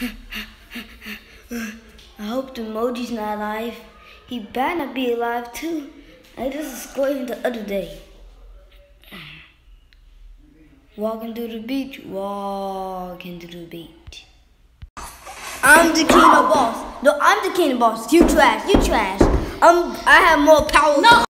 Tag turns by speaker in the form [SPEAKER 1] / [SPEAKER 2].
[SPEAKER 1] I hope the emoji's not alive. He better not be alive too. I just scored him the other day. Walking to the beach, walking to the beach. I'm the king of boss. No, I'm the king of boss. You trash, you trash. I'm, I have more power.
[SPEAKER 2] No.